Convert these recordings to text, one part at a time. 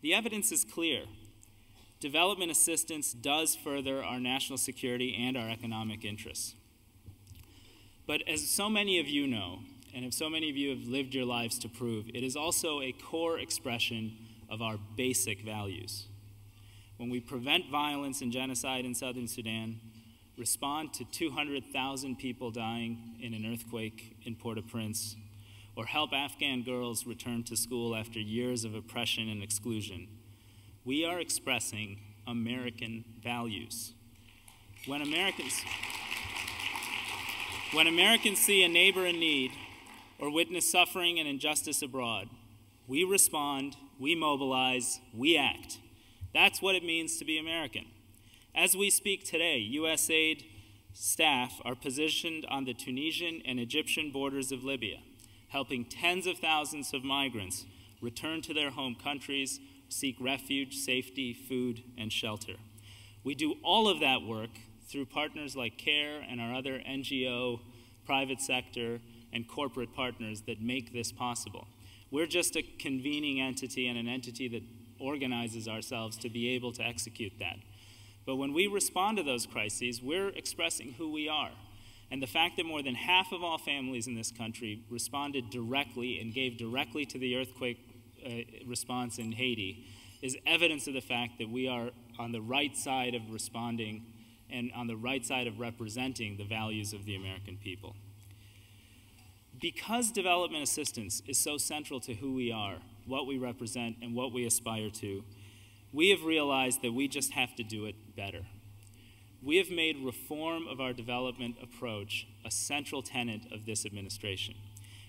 The evidence is clear. Development assistance does further our national security and our economic interests. But as so many of you know, and as so many of you have lived your lives to prove, it is also a core expression of our basic values. When we prevent violence and genocide in southern Sudan, respond to 200,000 people dying in an earthquake in Port au Prince, or help Afghan girls return to school after years of oppression and exclusion. We are expressing American values. When Americans, when Americans see a neighbor in need or witness suffering and injustice abroad, we respond, we mobilize, we act. That's what it means to be American. As we speak today, USAID staff are positioned on the Tunisian and Egyptian borders of Libya helping tens of thousands of migrants return to their home countries, seek refuge, safety, food, and shelter. We do all of that work through partners like CARE and our other NGO, private sector, and corporate partners that make this possible. We're just a convening entity and an entity that organizes ourselves to be able to execute that. But when we respond to those crises, we're expressing who we are. And the fact that more than half of all families in this country responded directly and gave directly to the earthquake uh, response in Haiti is evidence of the fact that we are on the right side of responding and on the right side of representing the values of the American people. Because development assistance is so central to who we are, what we represent, and what we aspire to, we have realized that we just have to do it better we have made reform of our development approach a central tenet of this administration.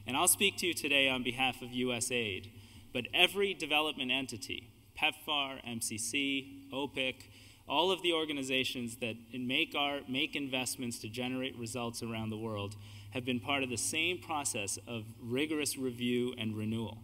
And I'll speak to you today on behalf of USAID, but every development entity, PEPFAR, MCC, OPIC, all of the organizations that make, our, make investments to generate results around the world have been part of the same process of rigorous review and renewal.